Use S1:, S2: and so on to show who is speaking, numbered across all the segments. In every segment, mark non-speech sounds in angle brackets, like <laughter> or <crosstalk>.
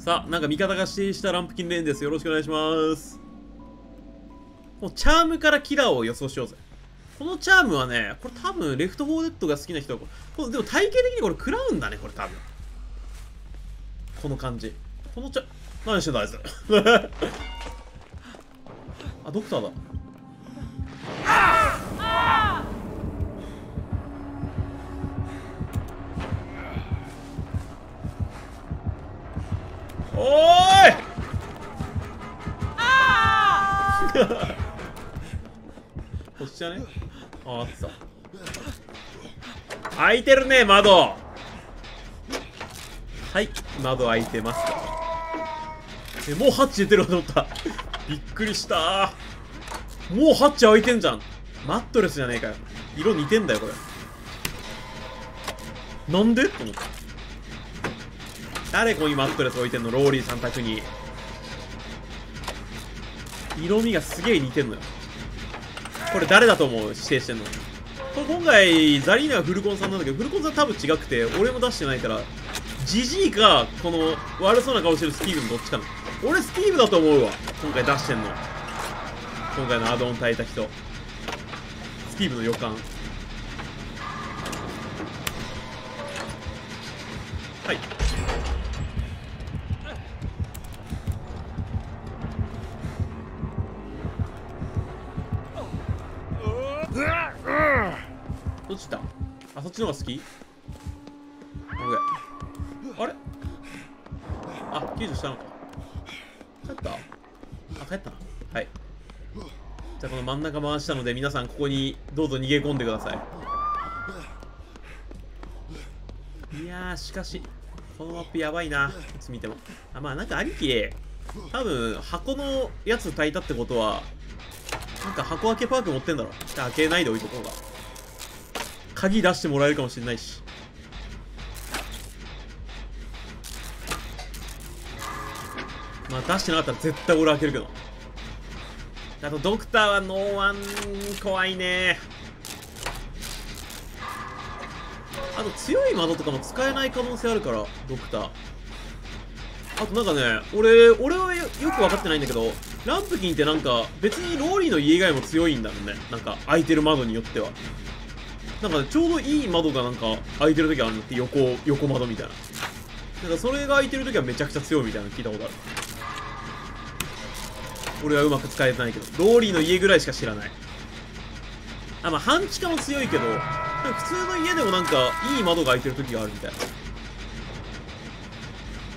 S1: さあ、なんか味方が指定したランプキンレーンです。よろしくお願いします。もうチャームからキラーを予想しようぜ。このチャームはね、これ多分レフトフォーデッドが好きな人は、これでも体型的にこれクラウンだね、これ多分。この感じ。このチャ、何してんだあいつ。<laughs> あ、ドクターだ。おーいこっちだね？ああった。開いてるね窓。はい窓開いてますえもうハッチ出てると思った。びっくりした。もうハッチ開いてんじゃん。マットレスじゃねえかよ。色似てんだよこれ。なんで？と思った誰ここにマットレス置いてんのローリーさん宅に。色味がすげえ似てんのよ。これ誰だと思う指定してんの。これ今回ザリーナがフルコンさんなんだけどフルコンさん多分違くて俺も出してないからジジイかこの悪そうな顔してるスティーブのどっちかな。俺スティーブだと思うわ今回出してんの。今回のアドオン炊いた人。スティーブの予感。はい。ちの方が好き？あれ？あ救助したのか。帰った？あ帰った。はい。じゃあこの真ん中回したので皆さんここにどうぞ逃げ込んでください。いやーしかしこのマップやばいな。いつ見ても。あまあなんか兄貴多分箱のやつ炊いたってことはなんか箱開けパーク持ってんだろ。開けないで置いとこうが鍵出してもらえるかもしれないし。まあ出してなかったら絶対俺開けるけど。あとドクターはノーワン怖いね。あと強い窓とかも使えない可能性あるからドクター。あとなんかね俺俺はよく分かってないんだけどランプキンってなんか別にローリーの家以外も強いんだろうね。なんか開いてる窓によっては。なんか、ね、ちょうどいい窓がなんか開いてる時あるのって横横窓みたいな。なんかそれが開いてる時はめちゃくちゃ強いみたいなの聞いたことある。俺はうまく使えてないけど。ローリーの家ぐらいしか知らない。あまあ半地下も強いけど普通の家でもなんかいい窓が開いてる時があるみたいな。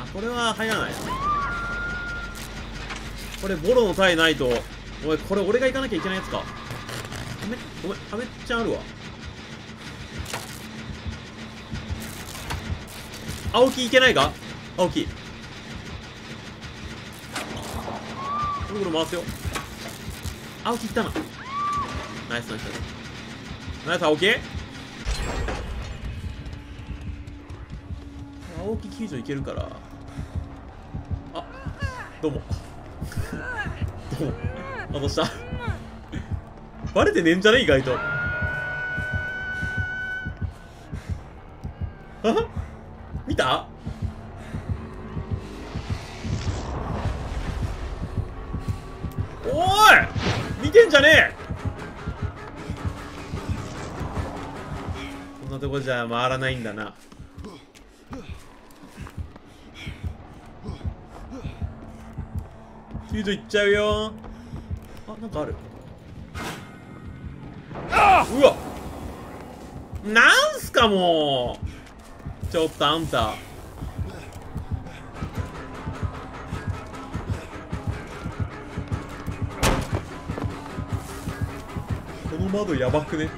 S1: あこれは入らないな。これボロの体ないとおいこれ俺が行かなきゃいけないやつか。はめんごめんはめっちゃんあるわ。青木いけないか？青木。ぐるぐる回すよ。青木いったな。ナイスナイス。ナイス青木。青木救助いけるから。あどうも。どうも。あどうした？バレてねえんじゃね？意外と。あおい見てんじゃねえ。こんなとこじゃ回らないんだな。救助いっちゃうよ。あなんかある。あうわなんすかもう。ちょっとあんた。窓やばくね？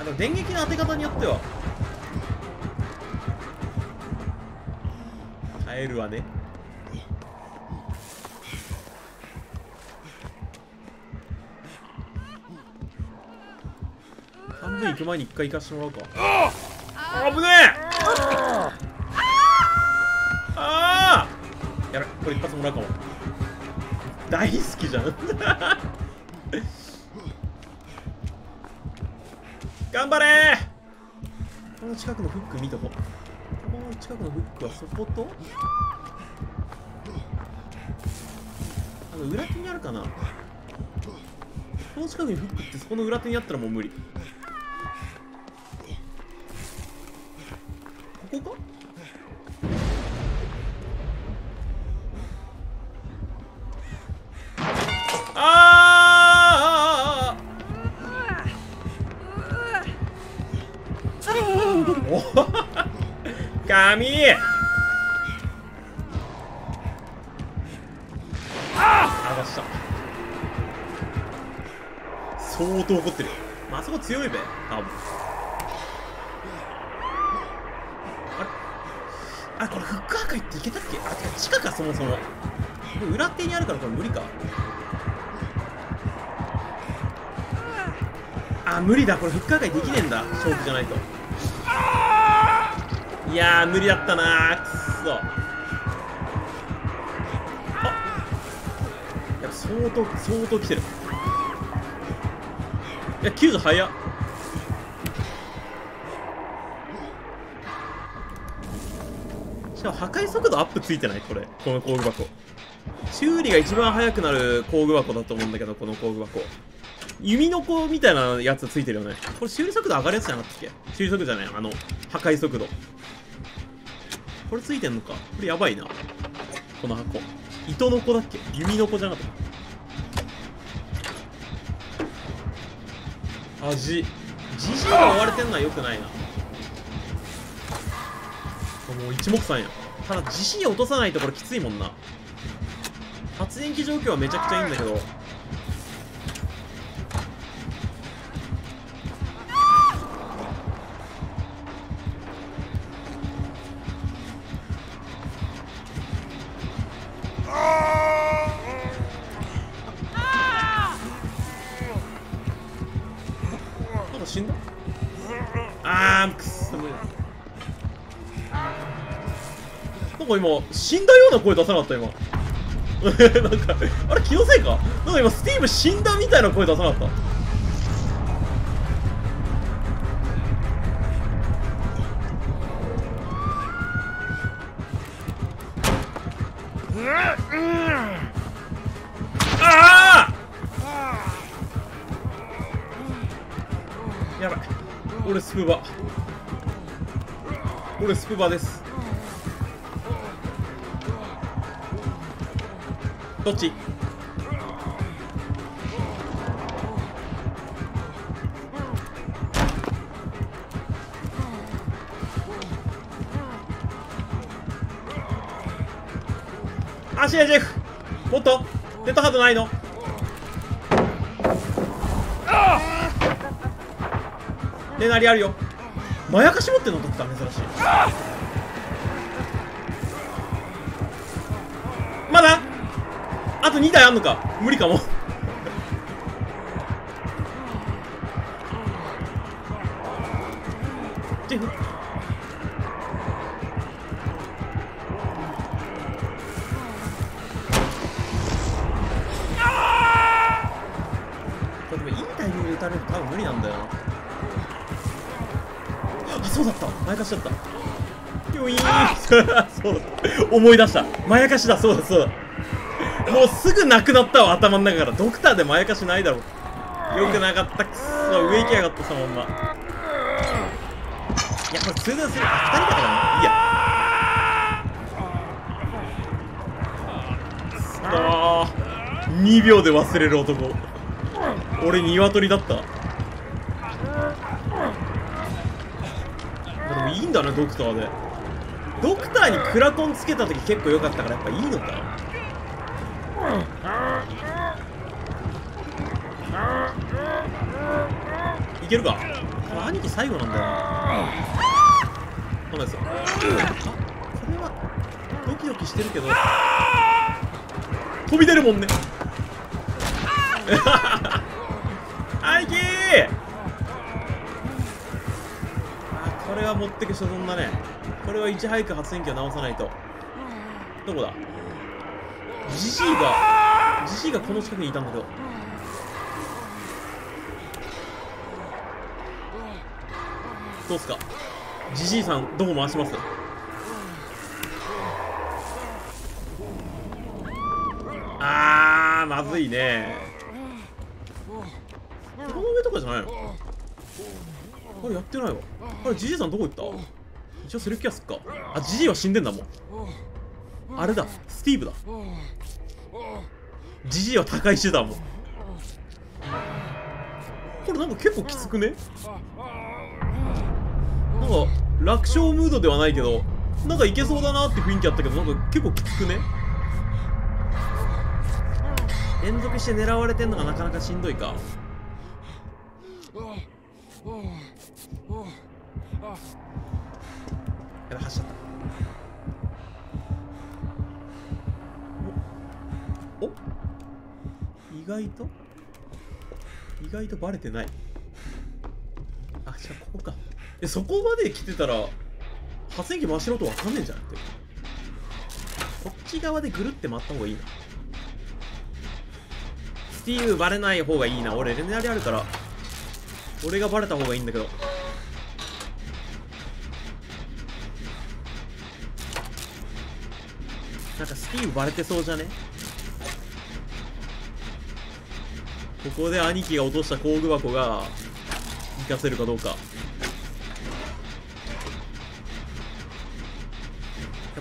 S1: あの電撃の当て方によっては。耐えるわね。半分行く前に一回行かしてもらおうか。あぶねえ！ああやべこれ一発もらうかも。大好きじゃん頑張れ。この近くのフック見とこ。この近くのフックはそこと？あの裏手にあるかな？この近くにフックってそこの裏手にあったらもう無理。ここか？髪ああ出した。相当怒ってる。まああそこ強いべ多分。あれあこれフック破壊っていけたっけ？あてか地下かそもそも。裏手にあるからこれ無理か。あ無理だ。これフック破壊できねえんだ。勝負じゃないといや無理だったな。ーくっそ。あやっぱ相当相当来てる。いや救助早っ。しかも破壊速度アップついてない？これ。この工具箱。修理が一番速くなる工具箱だと思うんだけどこの工具箱。弓の子みたいなやつついてるよね。これ修理速度上がるやつじゃなかったっけ？修理速度じゃないあの破壊速度。これついてんのか？これやばいな。この箱。糸の子だっけ？弓の子じゃなかった？味。じじいが追われてんのはよくないな。もう一目散や。ただ地震落とさないとこれきついもんな。発電機状況はめちゃくちゃいいんだけど。あーくっそ無理なんか今死んだような声出さなかった今。<laughs> なんかあれ気のせいか？なんか今スティーブ死んだみたいな声出さなかった。やばい。俺スプバ。俺スプバです。どっち？足やジェフもっと。デッドハードないの。でなりあるよ。まやかし持ってんのドクター珍しい。まだあと2台あんのか。無理かも。ジェフ。これでもいいタイミングで打たれると多分無理なんだよな。そうだった。まやかしだった。よいー <laughs> そう思い出した。まやかしだ。そうだそうだ。もうすぐなくなったわ頭の中から。ドクターでまやかしないだろよくなかった。くっそ。上行きやがったそのまんま。いやこれ通電する。あ二人だからね。いいや。あ。ー2秒で忘れる男。俺鶏だった。だねドクターで。ドクターにクラコンつけた時結構良かったからやっぱいいのか。いけるか？これ兄貴最後なんだよな。そうなんですよあこれはドキドキしてるけど飛び出るもんね。持ってく所存だね。これはいち早く発電機を直さないと。どこだ？ジジイがジジイがこの近くにいたんだけど。どうっすか？ジジイさんどこ回します？あーまずいね。この上とかじゃないの？あれやってないわ。あれジジイさんどこ行った？一応セルフケアすっか。あジジイは死んでんだもん。あれだスティーブだ。ジジイは高いしてたもん。これなんか結構きつくね？なんか楽勝ムードではないけどなんかいけそうだなって雰囲気あったけどなんか結構きつくね？連続して狙われてんのがなかなかしんどいかやばい走っちゃった。お。お？意外と？意外とバレてない。あじゃあここか。えそこまで来てたら発電機回してる音わかんねえんじゃんってこっち側でぐるって回った方がいいな。スティーブバレない方がいいな。俺レネアリあるから。俺がバレた方がいいんだけど。なんかスティーブバレてそうじゃね？ここで兄貴が落とした工具箱が活かせるかどうか。やっ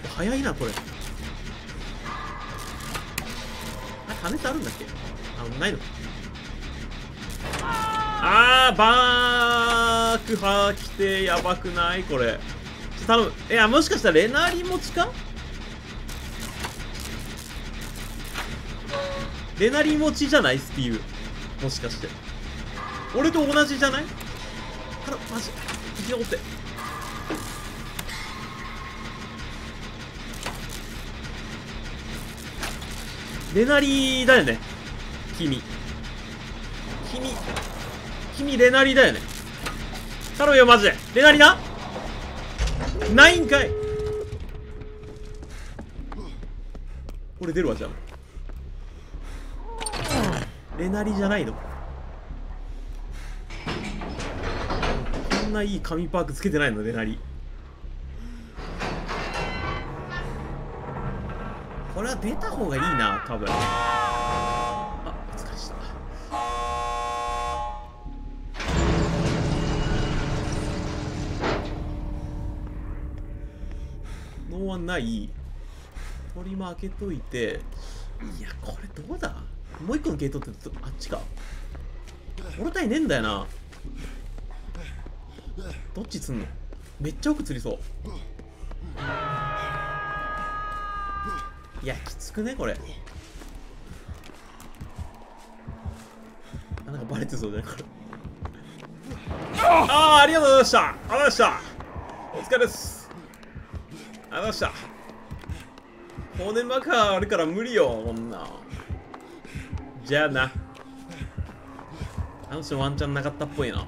S1: ぱ早いなこれ。あ羽ってあるんだっけ？あないの？かあーバークハー来てやばくない？これ。ちょ頼むえあもしかしたらレナリ持ちか？レナリ持ちじゃないスティーブもしかして。俺と同じじゃない？頼むマジ。生き残って。レナリだよね。君。君。君レナリだよね。頼むよマジで。レナリなないんかい。俺出るわじゃあ。レナリじゃないの？こんないい紙パークつけてないの？レナリこれは出た方がいいな多分。あお疲れした。ノーワンない。鳥も開けといて。いやこれどうだ？もう一個のゲートってあっちか？俺体ねえんだよな。どっち釣んの？めっちゃ奥釣りそう。いやきつくね？これ。あなんかバレてそうだねこれ。ああありがとうございました。ありがとうございました。お疲れです。ありがとうございました。骨マカあるから無理よこんなじゃあな。あの人ワンチャンなかったっぽいな